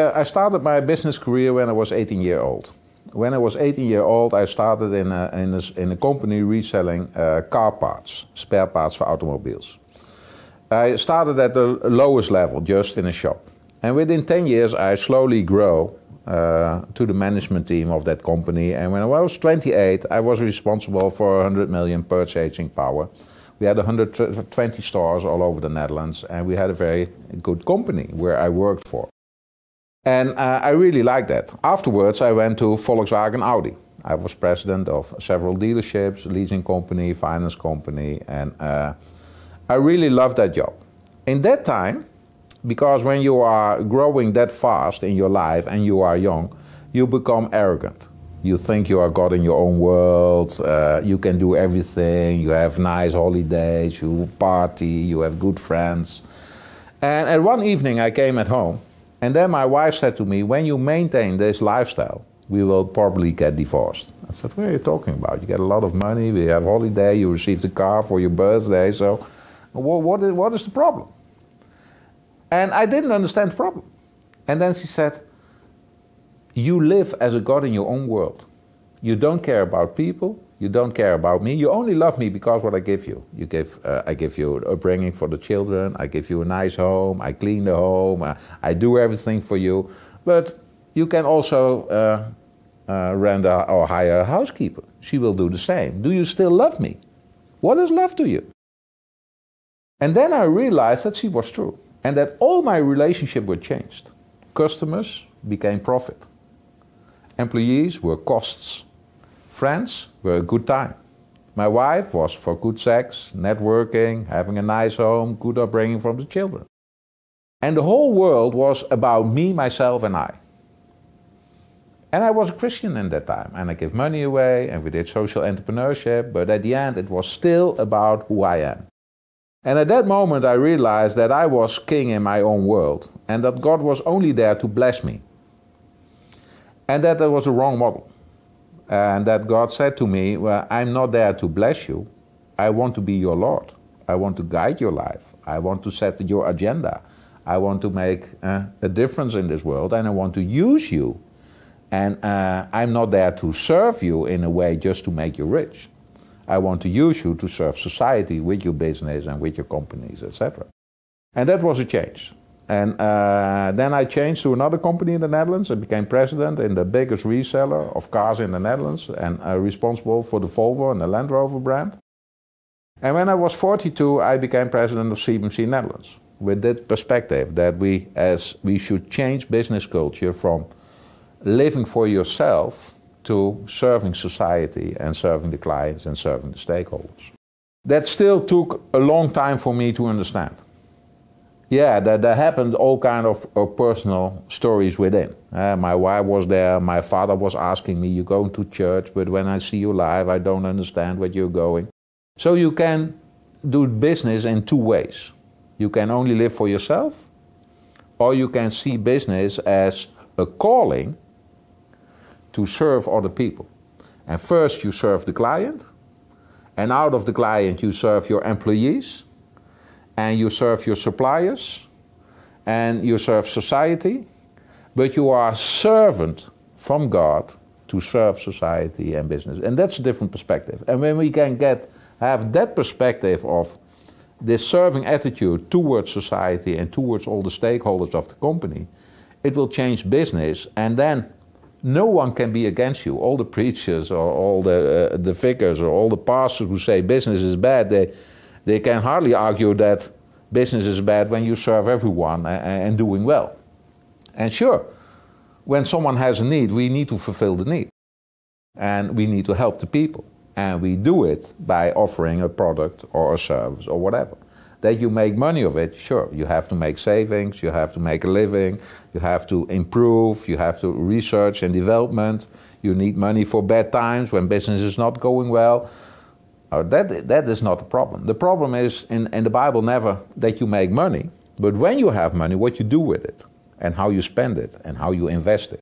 Uh, I started my business career when I was 18 years old. When I was 18 years old, I started in a, in a, in a company reselling uh, car parts, spare parts for automobiles. I started at the lowest level, just in a shop. And within 10 years, I slowly grow uh, to the management team of that company. And when I was 28, I was responsible for 100 million purchasing power. We had 120 stores all over the Netherlands, and we had a very good company where I worked for. And uh, I really liked that. Afterwards, I went to Volkswagen Audi. I was president of several dealerships, leasing company, finance company, and uh, I really loved that job. In that time, because when you are growing that fast in your life and you are young, you become arrogant. You think you are God in your own world, uh, you can do everything, you have nice holidays, you party, you have good friends. And at one evening, I came at home, and then my wife said to me, When you maintain this lifestyle, we will probably get divorced. I said, What are you talking about? You get a lot of money, we have holiday, you receive the car for your birthday, so what, is, what is the problem? And I didn't understand the problem. And then she said, You live as a God in your own world. You don't care about people. You don't care about me. You only love me because what I give you. You give, uh, I give you upbringing for the children. I give you a nice home. I clean the home. Uh, I do everything for you. But you can also uh, uh, rent a, or hire a housekeeper. She will do the same. Do you still love me? What is love to you? And then I realized that she was true and that all my relationship were changed. Customers became profit. Employees were costs. Friends were a good time. My wife was for good sex, networking, having a nice home, good upbringing from the children. And the whole world was about me, myself, and I. And I was a Christian in that time, and I gave money away, and we did social entrepreneurship, but at the end, it was still about who I am. And at that moment, I realized that I was king in my own world and that God was only there to bless me. And that that was a wrong model. And that God said to me, Well, I'm not there to bless you. I want to be your Lord. I want to guide your life. I want to set your agenda. I want to make uh, a difference in this world and I want to use you. And uh, I'm not there to serve you in a way just to make you rich. I want to use you to serve society with your business and with your companies, etc. And that was a change. And uh, then I changed to another company in the Netherlands. I became president in the biggest reseller of cars in the Netherlands and uh, responsible for the Volvo and the Land Rover brand. And when I was 42, I became president of CMC Netherlands with that perspective that we, as we should change business culture from living for yourself to serving society and serving the clients and serving the stakeholders. That still took a long time for me to understand. Yeah, there, there happened all kind of, personal stories within. Uh, my wife was there. My father was asking me, "You going to church?" But when I see you live, I don't understand where you're going. So you can do business in two ways. You can only live for yourself, or you can see business as a calling to serve other people. And first you serve the client, and out of the client you serve your employees, and you serve your suppliers, and you serve society, but you are a servant from God to serve society and business. And that's a different perspective. And when we can get have that perspective of this serving attitude towards society and towards all the stakeholders of the company, it will change business and then no one can be against you. All the preachers or all the uh, the vicars or all the pastors who say business is bad, they they can hardly argue that business is bad when you serve everyone and, and doing well. And sure, when someone has a need, we need to fulfill the need, and we need to help the people, and we do it by offering a product or a service or whatever. That you make money of it, sure, you have to make savings, you have to make a living, you have to improve, you have to research and development, you need money for bad times when business is not going well. Uh, that, that is not the problem. The problem is in, in the Bible never that you make money, but when you have money, what you do with it, and how you spend it, and how you invest it.